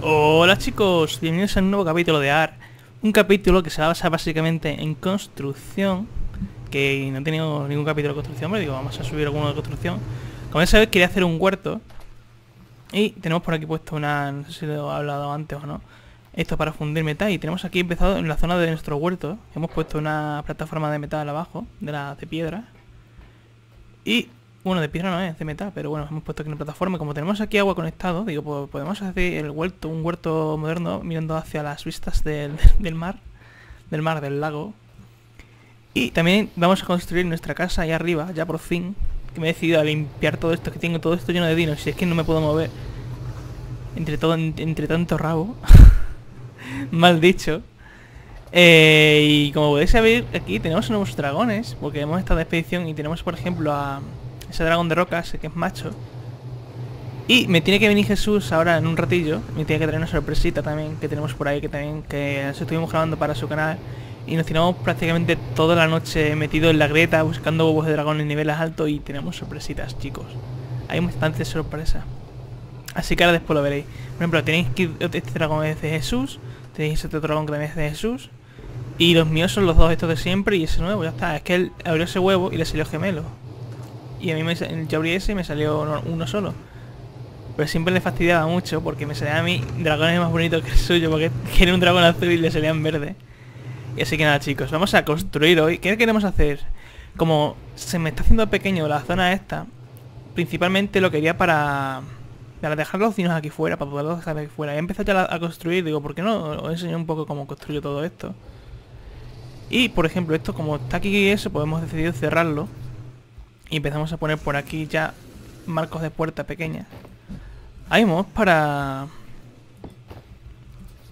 Hola chicos, bienvenidos a un nuevo capítulo de AR Un capítulo que se va a basar básicamente en construcción Que no he tenido ningún capítulo de construcción, pero digo, vamos a subir alguno de construcción. Como ya sabéis, quería hacer un huerto Y tenemos por aquí puesto una, no sé si lo he hablado antes o no Esto para fundir metal. Y tenemos aquí empezado en la zona de nuestro huerto. Hemos puesto una plataforma de metal abajo, de la de piedra. Y bueno, de piedra no es, de metal, pero bueno, hemos puesto aquí una plataforma. Como tenemos aquí agua conectado, digo, pues podemos hacer el huerto, un huerto moderno mirando hacia las vistas del, mar, del mar, del lago. Y también vamos a construir nuestra casa ahí arriba, ya por fin, que me he decidido a limpiar todo esto, que tengo todo esto lleno de dinos, y es que no me puedo mover. Entre todo, entre tanto rabo. Mal dicho. Eh, y como podéis saber, aquí tenemos nuevos dragones, porque hemos estado de expedición y tenemos, por ejemplo, a ese dragón de rocas, que es macho. Y me tiene que venir Jesús ahora en un ratillo. Me tiene que traer una sorpresita también que tenemos por ahí, que también que estuvimos grabando para su canal. Y nos tiramos prácticamente toda la noche metido en la grieta buscando huevos de dragón en niveles altos y tenemos sorpresitas, chicos. Hay bastantes sorpresas. Así que ahora después lo veréis. Por ejemplo, tenéis que este dragón es de Jesús. Tenéis este otro dragón que también es de Jesús. Y los míos son los dos estos de siempre y ese nuevo, ya está. Es que él abrió ese huevo y le salió gemelo. Y a mí me, yo abrí ese y me salió uno solo. Pero siempre le fastidiaba mucho porque me salían a mí dragones más bonitos que el suyo, porque tiene un dragón azul y le salían verde. Y así que nada chicos, vamos a construir hoy. ¿Qué queremos hacer? Como se me está haciendo pequeño la zona esta, principalmente lo quería para, para dejar los dinos aquí fuera, para poderlos dejar aquí fuera. He empezado ya a construir, digo, ¿por qué no os enseño un poco cómo construyo todo esto? Y por ejemplo, esto como está aquí y eso, podemos decidir cerrarlo y empezamos a poner por aquí ya marcos de puerta pequeñas. Hay mods para...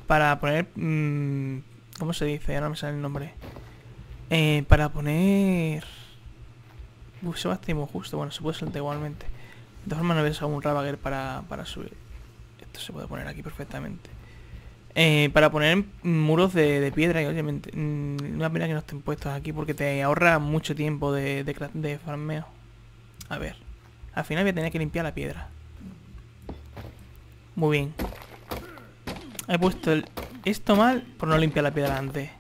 Para poner... Mmm, ¿Cómo se dice? Ahora me sale el nombre. Eh, para poner... Uy, se va a justo. Bueno, se puede saltar igualmente. De todas formas no ves un Ravager para, para subir. Esto se puede poner aquí perfectamente. Eh, para poner muros de, piedra y obviamente mm, una pena que no estén puestos aquí porque te ahorra mucho tiempo de, de, farmeo. A ver, al final voy a tener que limpiar la piedra. Muy bien. He puesto esto mal por no limpiar la piedra antes.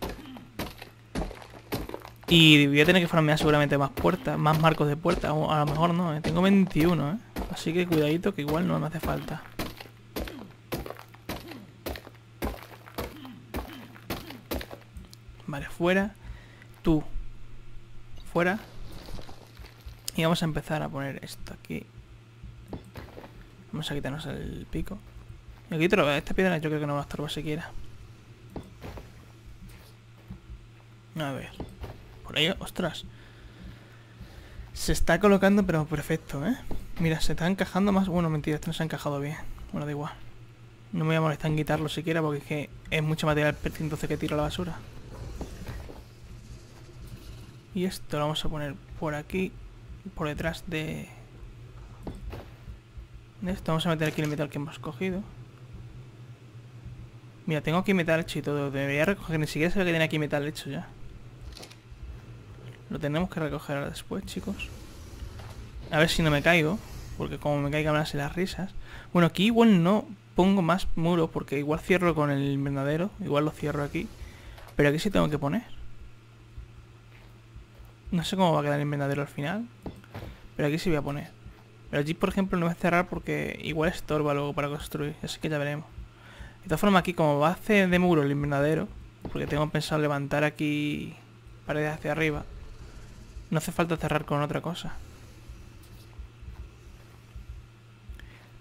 Y voy a tener que farmear seguramente más puertas, más marcos de puertas. A lo mejor no, ¿eh? tengo 21, ¿eh? Así que cuidadito que igual no me hace falta. Vale, fuera. Tú. Fuera. Y vamos a empezar a poner esto aquí. Vamos a quitarnos el pico. Y aquí esta piedra yo creo que no va a estorbar siquiera. A ver. Por ahí, ostras. Se está colocando pero perfecto, ¿eh? Mira, se está encajando más... Bueno, mentira, este no se ha encajado bien. Bueno, da igual. No me voy a molestar en quitarlo siquiera porque es que es mucho material entonces que tiro a la basura. Y esto lo vamos a poner por aquí, por detrás de... esto. Vamos a meter aquí el metal que hemos cogido. Mira, tengo aquí metal hecho y todo. Debería recoger, ni siquiera sé que tiene aquí metal hecho ya. Lo tenemos que recoger ahora después, chicos. A ver si no me caigo. Porque como me caigan las las risas. Bueno, aquí igual no pongo más muros. Porque igual cierro con el invernadero. Igual lo cierro aquí. Pero aquí sí tengo que poner. No sé cómo va a quedar el invernadero al final. Pero aquí sí voy a poner. Pero allí, por ejemplo, no voy a cerrar porque igual estorba luego para construir. Así que ya veremos. De todas formas, aquí como va a hacer de muro el invernadero, porque tengo pensado levantar aquí paredes hacia arriba, no hace falta cerrar con otra cosa.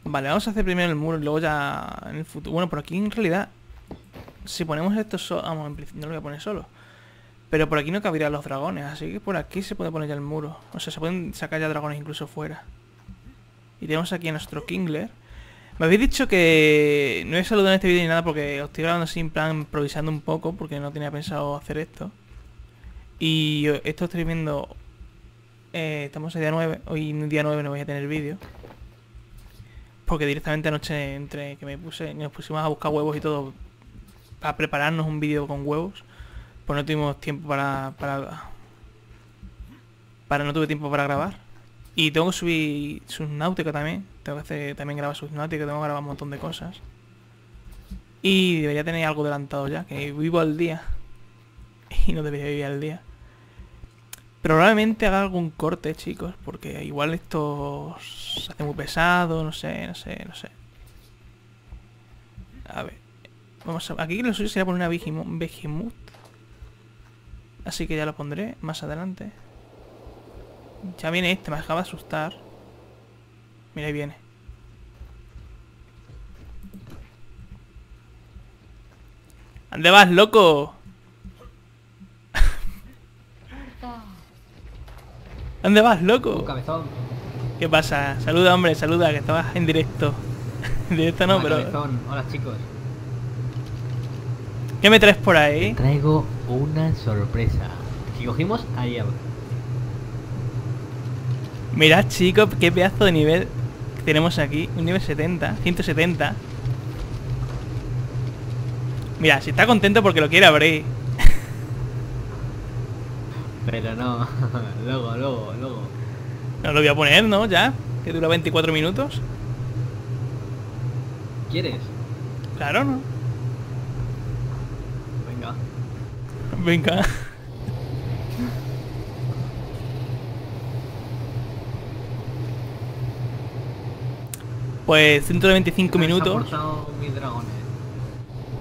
Vale, vamos a hacer primero el muro y luego ya en el futuro. Bueno, por aquí en realidad, si ponemos esto solo... Vamos, no lo voy a poner solo. Pero por aquí no caberían los dragones, así que por aquí se puede poner ya el muro. O sea, se pueden sacar ya dragones incluso fuera. Y tenemos aquí a nuestro Kingler. Me habéis dicho que no he saludado en este vídeo ni nada porque os estoy grabando así en plan improvisando un poco porque no tenía pensado hacer esto. Y esto estoy viendo... Eh, estamos a día 9, hoy en día 9 no voy a tener vídeo. Porque directamente anoche entre que me puse, nos pusimos a buscar huevos y todo para prepararnos un vídeo con huevos pues no tuvimos tiempo para, para... Para no tuve tiempo para grabar. Y tengo que subir Subnáutica también. Tengo que hacer también grabar Subnáutica, tengo que grabar un montón de cosas. Y debería tener algo adelantado ya, que vivo al día. Y no debería vivir al día. Probablemente haga algún corte, chicos, porque igual esto se hace muy pesado, no sé, no sé, no sé. A ver. Vamos a... Aquí lo suyo sería poner una Behemoth. Así que ya lo pondré más adelante. Ya viene este, me acaba de asustar. Mira, ahí viene. ¿Dónde vas, loco? ¿Dónde vas, loco? cabezón. ¿Qué pasa? Saluda, hombre, saluda, que estabas en directo. en directo no, pero... Hola, chicos. ¿Qué me traes por ahí? traigo una sorpresa. Que cogimos ayer. Mirad, chicos, qué pedazo de nivel tenemos aquí. Un nivel 70, 170. Mira, si está contento porque lo quiere abrir. Pero no, luego, luego, luego. No lo voy a poner, ¿no? Ya, que dura 24 minutos. ¿Quieres? Claro, ¿no? Venga. Venga. Pues 125 minutos.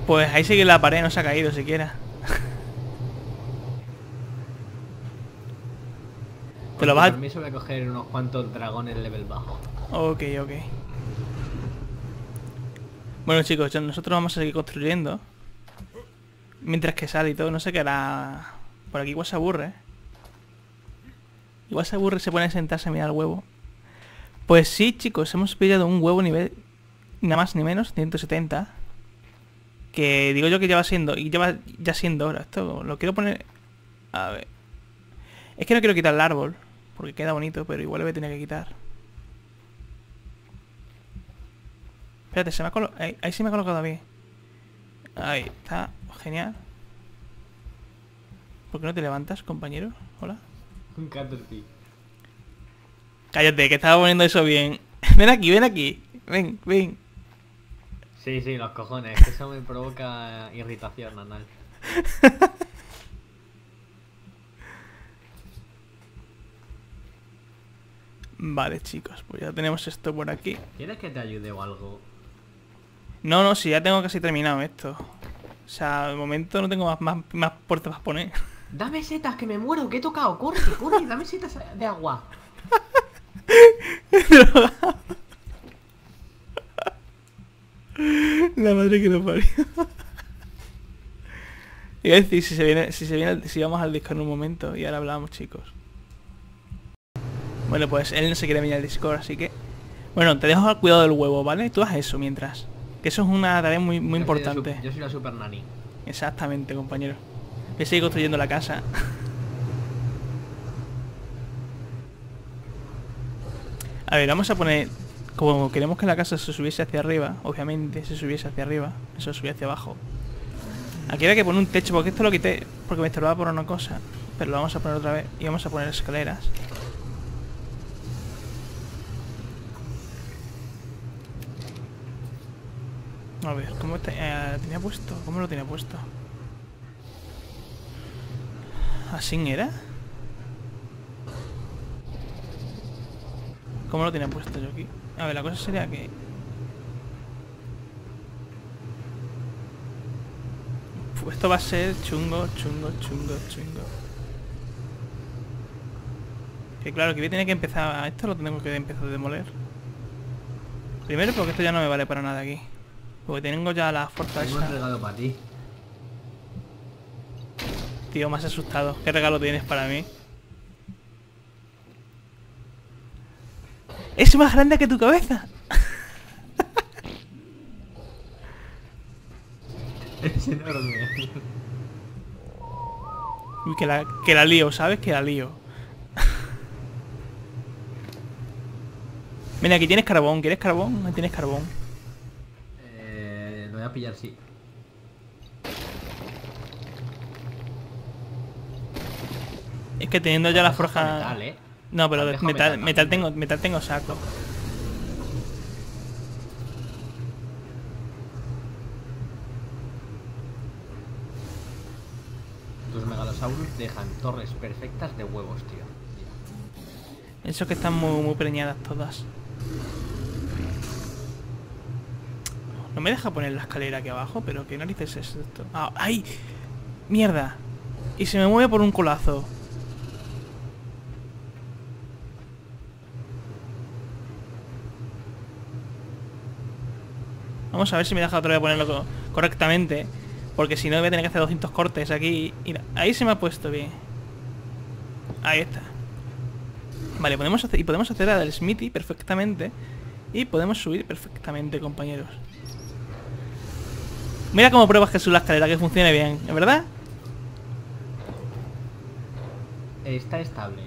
Pues ahí sigue la pared, no se ha caído siquiera. Te lo vas a... permiso voy a coger unos cuantos dragones level bajo. Ok, ok. Bueno chicos, nosotros vamos a seguir construyendo. Mientras que sale y todo, no sé qué hará... Por aquí igual se aburre. Igual se aburre, se pone a sentarse a mirar el huevo. Pues sí, chicos, hemos pillado un huevo nivel... Nada más ni menos, 170. Que digo yo que ya va siendo... Y lleva ya siendo hora. Esto lo quiero poner... A ver... Es que no quiero quitar el árbol. Porque queda bonito, pero igual le voy a tener que quitar. Espérate, se me ha colocado... Ahí, ahí, se me ha colocado bien. Ahí, está. Genial. ¿Por qué no te levantas, compañero? Hola. Un Caterpie. Cállate, que estaba poniendo eso bien. ven aquí, ven aquí. Ven, ven. Sí, sí, los cojones. Que eso me provoca irritación anal. Vale, chicos, pues ya tenemos esto por aquí. ¿Quieres que te ayude o algo? No, no, si ya tengo casi terminado esto. O sea, de momento no tengo más, más, más puertas para poner. Dame setas, que me muero, que he tocado. Corre, corre, dame setas de agua. La madre que lo parió. Iba a decir, si se viene, si se viene, si vamos al disco en un momento y ahora hablamos, chicos. Bueno, pues él no se quiere venir al Discord, así que... Bueno, te dejo al cuidado del huevo, ¿vale? Tú haz eso mientras. Que eso es una tarea muy, muy importante. yo soy la super nani. Exactamente, compañero. Voy a seguir construyendo la casa. a ver, vamos a poner... Como queremos que la casa se subiese hacia arriba, obviamente se subiese hacia arriba, eso subía hacia abajo. Aquí había que poner un techo, porque esto lo quité porque me estorbaba por una cosa. Pero lo vamos a poner otra vez y vamos a poner escaleras. A ver, ¿cómo te, eh, tenía puesto? ¿Cómo lo tenía puesto? ¿Así era? ¿Cómo lo tenía puesto yo aquí? A ver, la cosa sería que... esto va a ser chungo, chungo, chungo, chungo. Que claro, que voy a tener que empezar... Esto lo tengo que empezar a demoler. Primero porque esto ya no me vale para nada aquí. Porque tengo ya la fuerza Tengo un regalo para ti. Tío, has asustado. ¿Qué regalo tienes para mí? ¡Es más grande que tu cabeza! es enorme. Uy, que la, que la lío, ¿sabes? Que la lío. Mira, aquí tienes carbón. ¿Quieres carbón? No tienes carbón va a pillar, sí. Es que teniendo ya la forja Metal, ¿eh? No, pero metal, metal, metal, tengo, metal tengo saco. Tus megalosaurus dejan torres perfectas de huevos, tío. Eso que están muy, muy preñadas todas. No me deja poner la escalera aquí abajo, pero ¿qué narices es esto? Ah, ¡Ay! ¡Mierda! Y se me mueve por un colazo. Vamos a ver si me deja otra vez ponerlo correctamente. Porque si no voy a tener que hacer 200 cortes aquí. Mira, ahí se me ha puesto bien. Ahí está. Vale, podemos hacer, y podemos hacer la del Smithy perfectamente. Y podemos subir perfectamente, compañeros. Mira cómo pruebas que sube la escalera, que funcione bien, ¿es verdad? Está estable.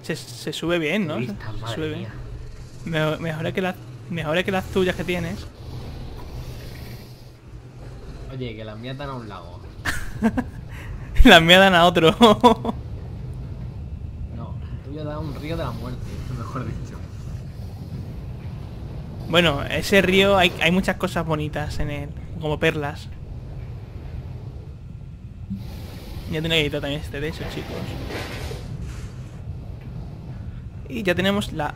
Se, sube bien, ¿no? Se sube mía. bien. Mejor, que las mejor que las tuyas que tienes. Oye, que las mías dan a un lago. las mías dan a otro. no, tuya da un río de la muerte, mejor dicho. Bueno, ese río hay, hay muchas cosas bonitas en él, como perlas. Ya tengo que también este de esos, chicos. Y ya tenemos la...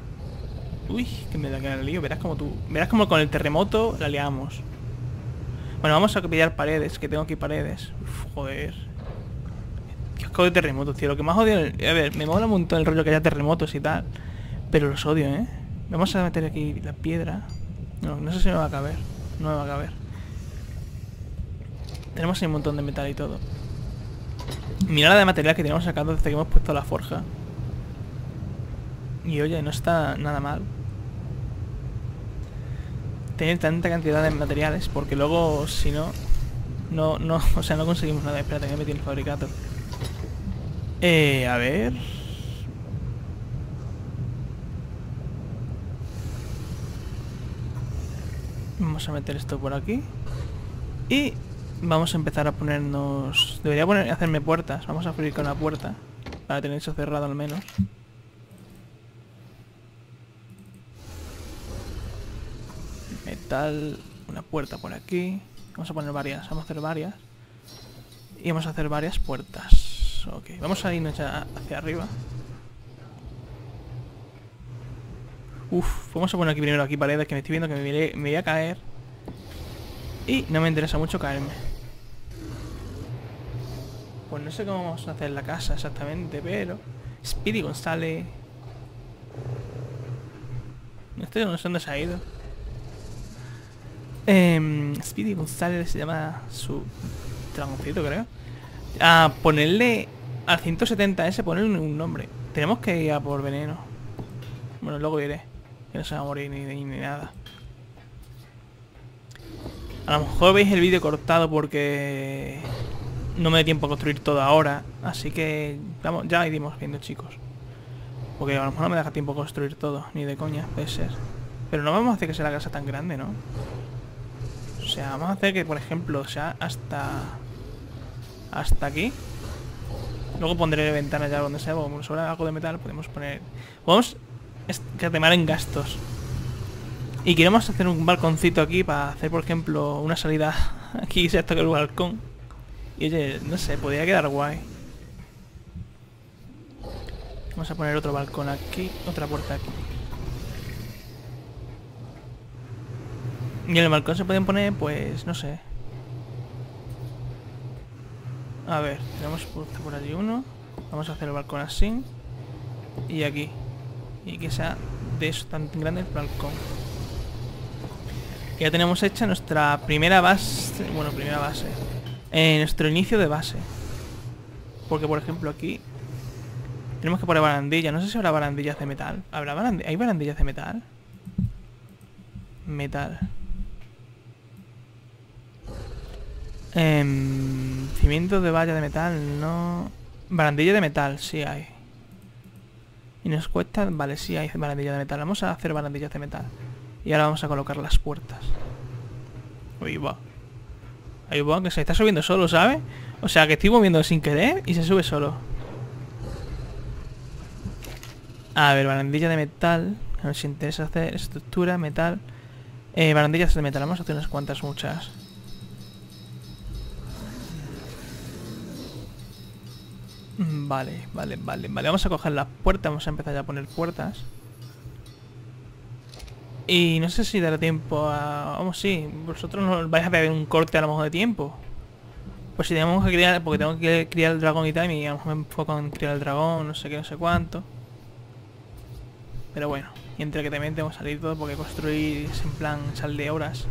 Uy, que me da que el lío. Verás como tú... Verás como con el terremoto la liamos. Bueno, vamos a pillar paredes, que tengo aquí paredes. Uf, joder. De terremotos, tío. Lo que más odio... A ver, me mola un montón el rollo que haya terremotos y tal. Pero los odio, ¿eh? Vamos a meter aquí la piedra. No, no sé si me va a caber. No me va a caber. Tenemos ahí un montón de metal y todo. Mira la de material que tenemos sacando desde que hemos puesto la forja. Y oye, no está nada mal. Tener tanta cantidad de materiales, porque luego, si no... No, no, o sea, no conseguimos nada. Espérate, que me metí el fabricato. Eh, a ver... Vamos a meter esto por aquí. Y vamos a empezar a ponernos... Debería poner, hacerme puertas. Vamos a abrir con la puerta. Para tener eso cerrado al menos. Metal. Una puerta por aquí. Vamos a poner varias. Vamos a hacer varias. Y vamos a hacer varias puertas. Ok. Vamos a irnos ya hacia arriba. Uf, vamos a poner aquí primero aquí paredes que me estoy viendo que me, voy a caer. Y no me interesa mucho caerme. Pues no sé cómo vamos a hacer la casa exactamente, pero... Speedy González... Este no sé dónde se ha ido. Eh, Speedy González se llama su dragoncito, creo. A ponerle... Al 170S ponerle un nombre. Tenemos que ir a por veneno. Bueno, luego iré. Que no se va a morir ni, ni, nada. A lo mejor veis el vídeo cortado porque no me da tiempo a construir todo ahora. Así que vamos, ya iremos viendo chicos. Porque a lo mejor no me deja tiempo a construir todo, ni de coña, puede ser. Pero no vamos a hacer que sea la casa tan grande, ¿no? O sea, vamos a hacer que, por ejemplo, sea hasta... Hasta aquí. Luego pondré ventanas ya donde sea, como sobra algo de metal, podemos poner... Podemos escatimar en gastos. Y queremos hacer un balconcito aquí para hacer, por ejemplo, una salida aquí, se toca el balcón. Y oye, no sé, podría quedar guay. Vamos a poner otro balcón aquí, otra puerta aquí. Y en el balcón se pueden poner, pues, no sé. A ver, tenemos por allí uno. Vamos a hacer el balcón así. Y aquí. Y que sea de eso tan grande el balcón. Ya tenemos hecha nuestra primera base. Bueno, primera base. Eh, nuestro inicio de base. Porque, por ejemplo, aquí... Tenemos que poner barandilla. No sé si habrá barandillas de metal. ¿Habrá barandillas? ¿Hay barandillas de metal? Metal. Eh, cimientos de valla de metal, no... Barandilla de metal, sí hay. Y nos cuesta... Vale, sí hay barandilla de metal. Vamos a hacer barandillas de metal. Y ahora vamos a colocar las puertas. Ahí va. Ahí va, que se está subiendo solo, ¿sabes? O sea, que estoy moviendo sin querer y se sube solo. A ver, barandilla de metal. Si interesa hacer estructura, metal. Eh, barandillas de metal. Vamos a hacer unas cuantas, muchas. Vale, vale, vale, vale. Vamos a coger las puertas. Vamos a empezar ya a poner puertas. Y no sé si dará tiempo a... Vamos, sí. Vosotros no vais a pedir un corte a lo mejor de tiempo. Pues si tenemos que criar... Porque tengo que criar el dragón y tal. Y a lo mejor me enfoco en criar el dragón. No sé qué, no sé cuánto. Pero bueno. Y entre que también tengo que salir todo. Porque construir es en plan sal de horas.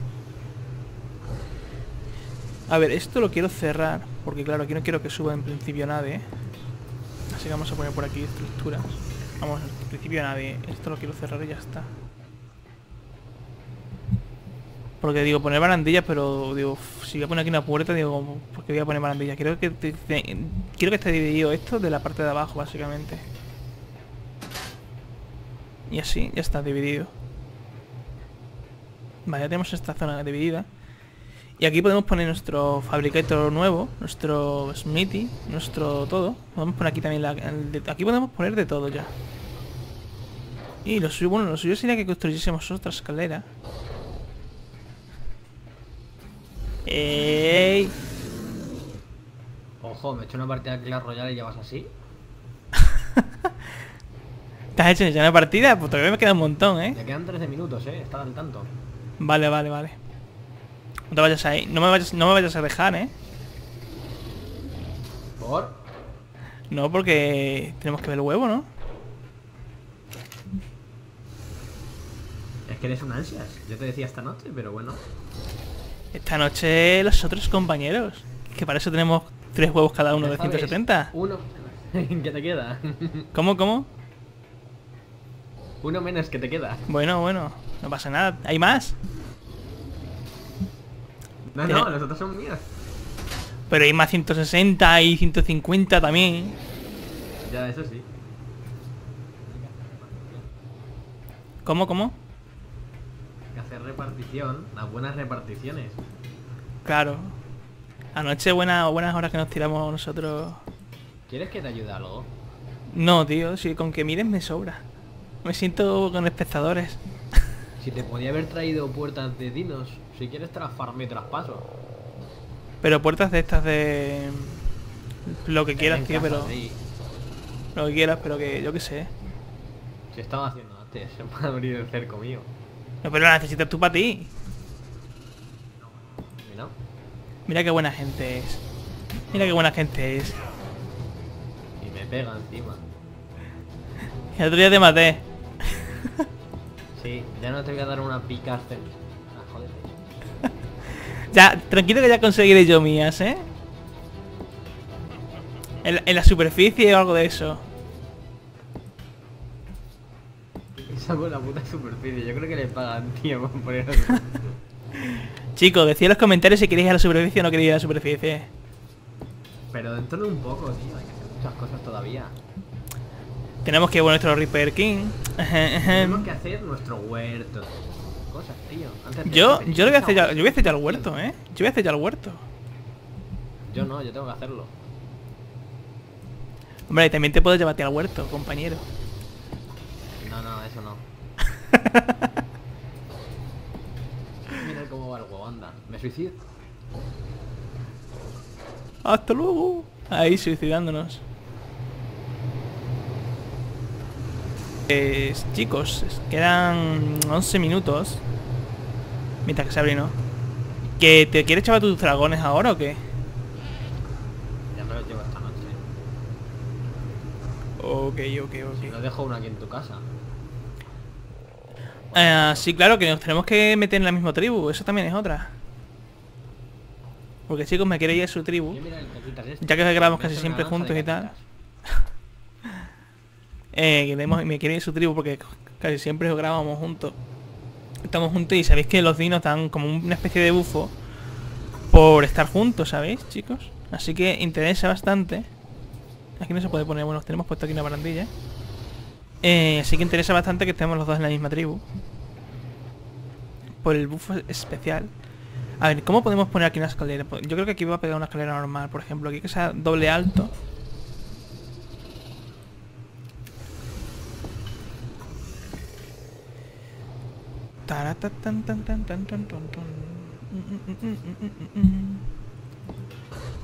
A ver, esto lo quiero cerrar. Porque claro, aquí no quiero que suba en principio nadie. Así vamos a poner por aquí estructuras. Vamos, en principio nadie. Esto lo quiero cerrar y ya está. Porque digo, poner barandillas, pero digo, si voy a poner aquí una puerta, digo, ¿por qué voy a poner barandillas? Quiero que, quiero que esté dividido esto de la parte de abajo, básicamente. Y así, ya está dividido. Vale, ya tenemos esta zona dividida. Y aquí podemos poner nuestro fabricator nuevo, nuestro smithy, nuestro todo. Podemos poner aquí también la... de- aquí podemos poner de todo ya. Y lo suyo, bueno, lo suyo sería que construyésemos otra escalera. ¡Ey! Ojo, me he hecho una partida de Clash Royale y ya vas así. ¿Te has hecho ya una partida? Pues todavía me queda un montón, ¿eh? Ya quedan 13 minutos, eh. Estaba al tanto. Vale, vale, vale. No te vayas ahí. No me vayas, no me vayas a dejar, ¿eh? ¿Por? No, porque tenemos que ver el huevo, ¿no? Es que eres un ansias. Yo te decía esta noche, pero bueno. Esta noche los otros compañeros. Que para eso tenemos tres huevos cada uno de sabes, 170. Uno. que te queda. ¿Cómo, cómo? Uno menos que te queda. Bueno, bueno. No pasa nada. ¿Hay más? No, Tiene- no, los otros son míos. Pero hay más 160 y 150 también. Ya, eso sí. ¿Cómo, cómo? Hay que hacer repartición, las buenas reparticiones. Claro. Anoche buena, buenas horas que nos tiramos nosotros. ¿Quieres que te ayude algo? No, tío, si con que miren me sobra. Me siento con espectadores. Si te podía haber traído puertas de dinos, si quieres te las farme y te las paso. Pero puertas de estas de... Lo que quieras, tío, pero... sí. Lo que quieras, pero que yo qué sé. Si estaba haciendo antes, se puede abrir el cerco mío. No, pero la necesitas tú para ti. ¿Y no? Mira qué buena gente es. Mira qué buena gente es. Y me pega encima. El otro día te maté. Sí, ya no te voy a dar una pica Ah. Ya, tranquilo que ya conseguiré yo mías, ¿eh? En, en la superficie o algo de eso. Esa con la puta superficie, yo creo que le pagan, tío, por poner. Chicos, decid en los comentarios si queréis ir a la superficie o no queréis ir a la superficie. Pero dentro de un poco, tío, hay que hacer muchas cosas todavía. Tenemos que ir a nuestro Reaper King. Tenemos que hacer nuestro huerto. Cosas, tío. Antes de Yo, yo lo voy a hacer ya, yo voy a hacer ya el huerto, ¿eh? Yo voy a hacer ya el huerto. Yo no, yo tengo que hacerlo. Hombre, también te puedo llevarte al huerto, compañero. No, no, eso no. Mira cómo va el huevo, anda. Me suicido. Hasta luego. Ahí suicidándonos. Pues, chicos, quedan 11 minutos. Mientras que se abre, ¿no? ¿Que te quieres echar tus dragones ahora o qué? Ya me los llevo esta noche. Ok, ok, Si no ok. dejo uno aquí en tu casa. Eh, sí, claro, que nos tenemos que meter en la misma tribu. Eso también es otra. Porque chicos, me quiero ir a su tribu. Este. Ya que grabamos casi siempre juntos y tal. Eh, queremos- me quiere ir a su tribu porque casi siempre grabamos juntos. Estamos juntos y sabéis que los dinos dan como una especie de bufo por estar juntos, ¿sabéis, chicos? Así que interesa bastante. Aquí no se puede poner, bueno, tenemos puesto aquí una barandilla. Eh, así que interesa bastante que estemos los dos en la misma tribu. Por el bufo especial. A ver, ¿cómo podemos poner aquí una escalera? Yo creo que aquí va a pegar una escalera normal, por ejemplo. Aquí que sea doble alto.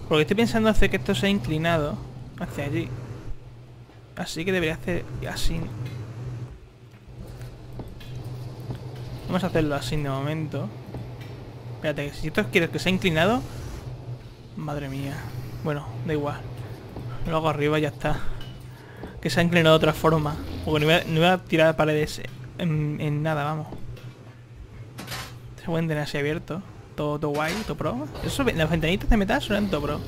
Porque estoy pensando hacer que esto sea inclinado hacia allí. Así que debería hacer así. Vamos a hacerlo así de momento. Espérate, que si esto quieres que sea inclinado... Madre mía. Bueno, da igual. Lo hago arriba y ya está. Que se ha inclinado de otra forma. Porque no voy a, tirar paredes en nada, vamos. Se pueden tener así abierto. Todo, todo guay, todo pro. Eso, las ventanitas de metal suenan todo pro.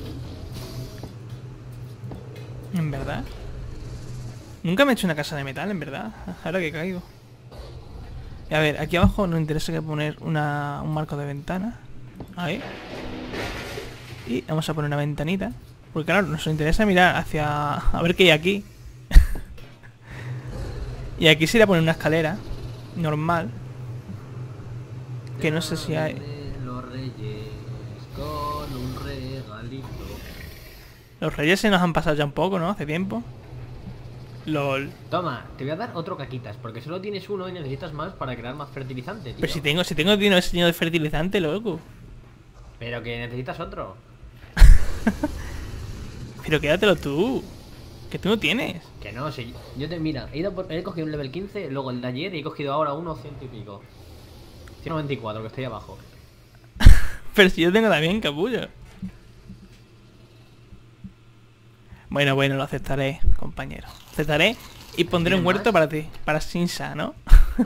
En verdad. Nunca me he hecho una casa de metal, en verdad. Ahora que caigo. Y a ver, aquí abajo nos interesa que poner una, un marco de ventana. Ahí. Y vamos a poner una ventanita. Porque claro, nos interesa mirar hacia... A ver qué hay aquí. y aquí se irá a poner una escalera. Normal. Que no sé si hay... Los reyes con un regalito. Los reyes se nos han pasado ya un poco, ¿no? Hace tiempo. LOL. Toma, te voy a dar otro caquitas, porque solo tienes uno y necesitas más para crear más fertilizante, tío. Pero si tengo, si tengo dinero diseño de fertilizante, loco. Pero que necesitas otro. Pero quédatelo tú. Que tú no tienes. Que no, si yo te mira, he ido por, he cogido un level 15, luego el de ayer y he cogido ahora uno ciento y pico. 194, que estoy abajo. Pero si yo tengo también capullo. Bueno, bueno, lo aceptaré, compañero. Aceptaré y pondré un ¿Tienes huerto más? para ti. Para Sinsa, ¿no?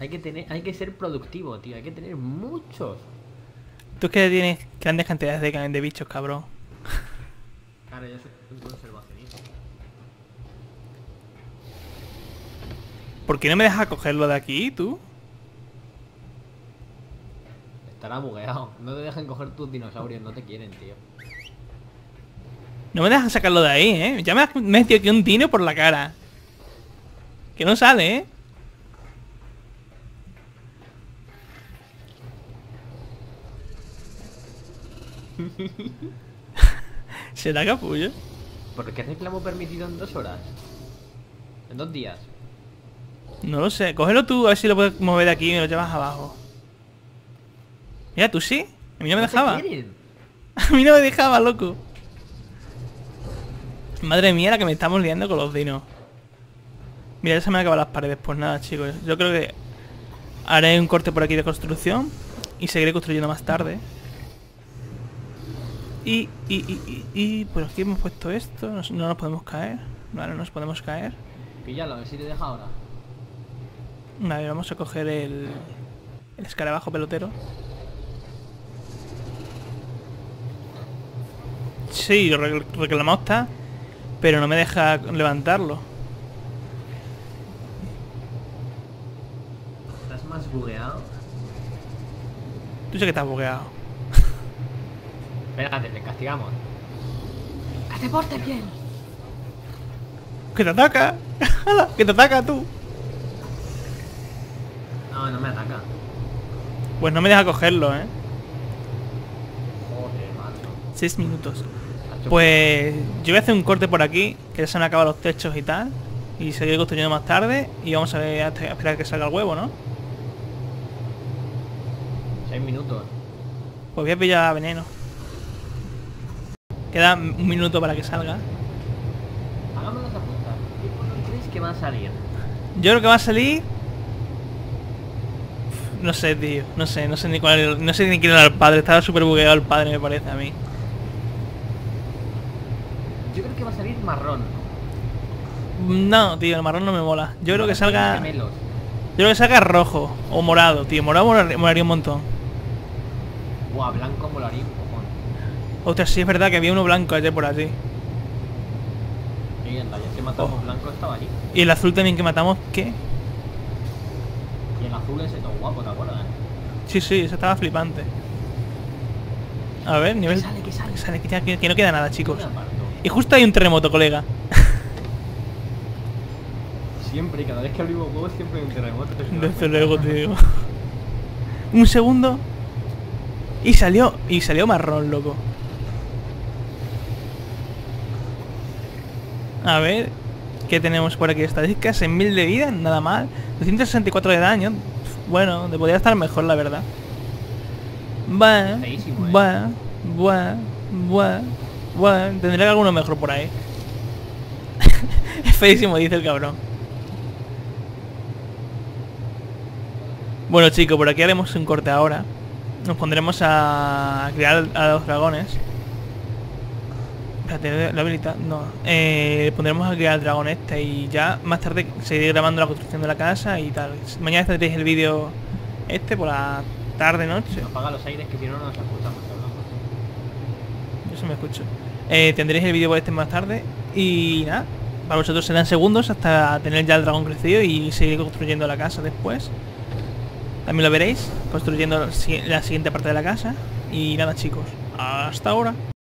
Hay que tener, hay que ser productivo, tío, hay que tener muchos. Tú es que tienes grandes cantidades de, de bichos, cabrón. Claro, yo soy un conservacionista. ¿Por qué no me dejas cogerlo de aquí, tú? Estará bugueado. No te dejan coger tus dinosaurios, no te quieren, tío. No me dejas sacarlo de ahí, ¿eh? Ya me has metido aquí un dino por la cara. Que no sale, ¿eh? ¿Será capullo? ¿Por qué reclamo permitido en dos horas? En dos días. No lo sé. Cógelo tú, a ver si lo puedes mover de aquí y me lo llevas abajo. Mira, tú sí. A mí no me dejaba. A mí no me dejaba, loco. Madre mía, la que me estamos liando con los dinos. Mira, ya se me han acabado las paredes. Pues nada, chicos. Yo creo que haré un corte por aquí de construcción. Y seguiré construyendo más tarde. Y, y, y, y, y por aquí hemos puesto esto. No, no nos podemos caer. Vale, no nos podemos caer. Píllalo, a ver si te deja ahora. Vale, vamos a coger el, el escarabajo pelotero. Sí, reclamado está, pero no me deja levantarlo. Estás más bugueado. Tú sé que estás bugueado. Espérate, te castigamos. ¡Que te portes bien! ¡Que te ataca! ¡Que te ataca tú! No, no me ataca. Pues no me deja cogerlo, ¿eh? Joder, macho. Seis minutos. Macho, Pues yo voy a hacer un corte por aquí, que ya se han acabado los techos y tal. Y seguir construyendo más tarde. Y vamos a, ver, a esperar que salga el huevo, ¿no? Seis minutos. Pues voy a pillar veneno. Queda un minuto para que salga. Hagamos las apuestas. ¿Qué crees que va a salir? Yo creo que va a salir. No sé, tío. No sé, no sé ni cuál. No sé ni quién era el padre. Estaba súper bugueado el padre, me parece a mí. Yo creo que va a salir marrón. No, tío, el marrón no me mola. Yo creo que salga. Yo creo que salga rojo o morado, tío. Morado molar- molaría un montón. Buah, blanco molaría un cojón. Ostras, sí es verdad que había uno blanco ayer por allí. Y anda, ya que matamos Oh. blanco estaba allí. Y el azul también que matamos, ¿qué? Y el azul ese todo guapo, ¿te acuerdas? Sí, sí, eso estaba flipante. A ver, nivel. Que sale, que sale. Que sale, que ya- que- no queda nada, chicos. Y justo hay un terremoto, colega. Siempre, y cada vez que abrimos juegos siempre hay un terremoto. ¿te Desde luego, tío. Un segundo. Y salió. Y salió marrón, loco. A ver. ¿Qué tenemos por aquí? Estadísticas en mil de vida, nada mal. 264 de daño. Bueno, te podría estar mejor, la verdad. Bueno, eh. bueno, bueno, bueno, bueno. Tendré alguno mejor por ahí. es feísimo, dice el cabrón. Bueno chicos, por aquí haremos un corte ahora. Nos pondremos a crear a los dragones. Espérate, la habilita. No. Eh, pondremos a crear el dragón este y ya más tarde seguiré grabando la construcción de la casa y tal. Mañana tendréis el vídeo este por la tarde, noche. Apaga los aires que si no no nos escuchamos. Yo se me escucho. Eh, tendréis el vídeo por este más tarde y nada. Para vosotros serán segundos hasta tener ya el dragón crecido y seguir construyendo la casa después. También lo veréis, construyendo la siguiente parte de la casa. Y nada chicos, hasta ahora.